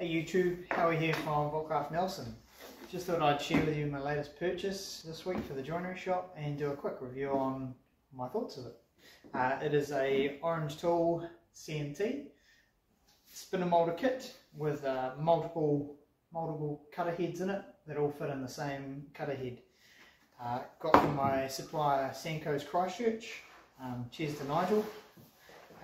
Hey YouTube, Howie here from Vaultcraft Nelson. Just thought I'd share with you my latest purchase this week for the joinery shop and do a quick review on my thoughts of it. Uh, it is a Orange Tool CMT spindle molder kit with uh, multiple multiple cutter heads in it that all fit in the same cutter head. Uh, got from my supplier Sanko's Christchurch. Um, cheers to Nigel.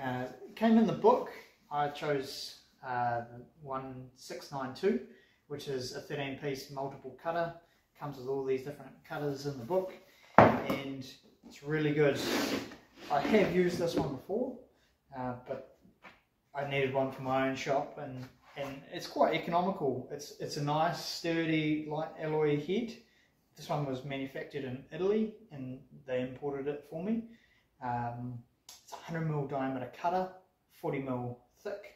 Uh, came in the book. I chose uh, 1692, which is a 13 piece multiple cutter. Comes with all these different cutters in the book, and it's really good. I have used this one before, uh, but I needed one for my own shop, and and it's quite economical. It's it's a nice, sturdy, light alloy head. This one was manufactured in Italy, and they imported it for me. Um, it's a 100 mil diameter cutter, 40 mil thick,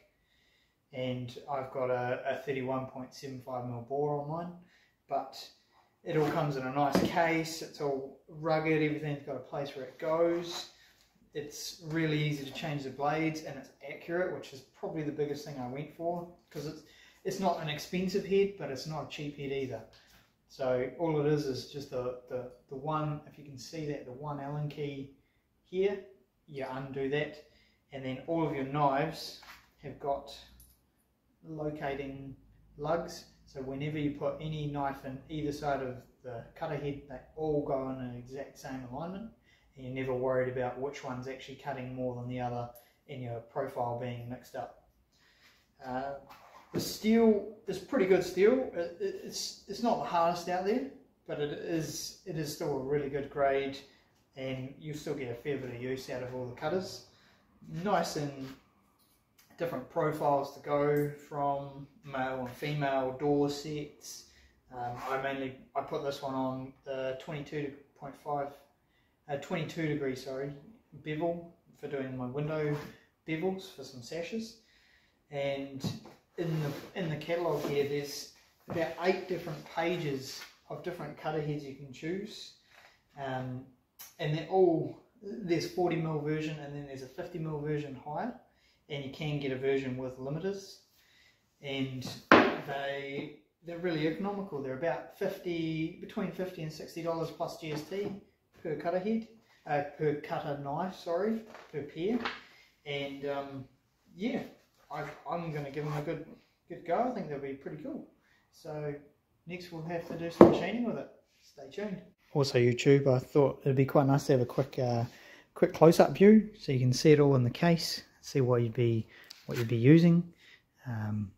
and I've got a, a 31.75 mil bore on mine, but it all comes in a nice case, it's all rugged, everything's got a place where it goes. It's really easy to change the blades and it's accurate, which is probably the biggest thing I went for because it's it's not an expensive head, but it's not a cheap head either. So all it is is just the, the, the one, if you can see that, the one Allen key here, you undo that, and then all of your knives have got locating lugs so whenever you put any knife in either side of the cutter head they all go in an exact same alignment and you're never worried about which one's actually cutting more than the other and your profile being mixed up. Uh, the steel is pretty good steel. It, it's it's not the hardest out there, but it is it is still a really good grade, and you still get a fair bit of use out of all the cutters. Nice and different profiles to go from male and female door sets. Um, I mainly I put this one on the 22.5, uh, 22 degree sorry bevel for doing my window bevels for some sashes, and in the in the catalogue here there's about eight different pages of different cutter heads you can choose, um, and they're all there's 40 mil version and then there's a 50 mil version higher and you can get a version with limiters. And they they're really economical. They're about 50 between 50 and 60 dollars plus gst per cutter head uh, per cutter knife sorry per pair. And um, yeah I, i'm going to give them a good good go. I think they'll be pretty cool. So next we'll have to do some machining with it. Stay tuned. Also youtube i thought it'd be quite nice to have a quick uh, quick close-up view so you can see it all in the case see what you'd be what you'd be using. Um,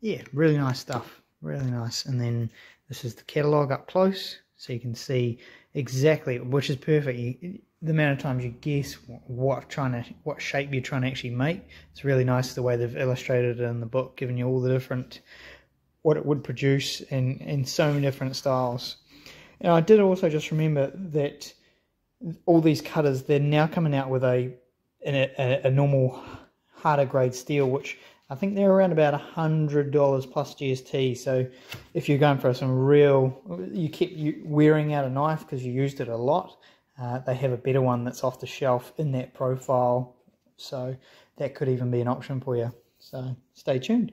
yeah, really nice stuff, really nice. And then this is the catalog up close, so you can see exactly, which is perfect. You, the amount of times you guess what trying to what shape you're trying to actually make. It's really nice the way they've illustrated it in the book, giving you all the different what it would produce in in so many different styles. And I did also just remember that all these cutters they're now coming out with a in a, a, a normal harder grade steel, which I think they're around about hundred dollars plus GST. So if you're going for some real, you keep wearing out a knife because you used it a lot. Uh, they have a better one that's off the shelf in that profile. So that could even be an option for you. So stay tuned.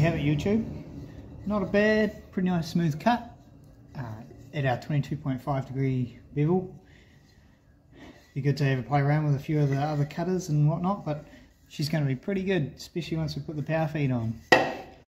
YouTube. Not a bad, pretty nice smooth cut uh, at our 22.5 degree bevel. Be good to have a play around with a few of the other cutters and whatnot, but she's going to be pretty good, especially once we put the power feed on.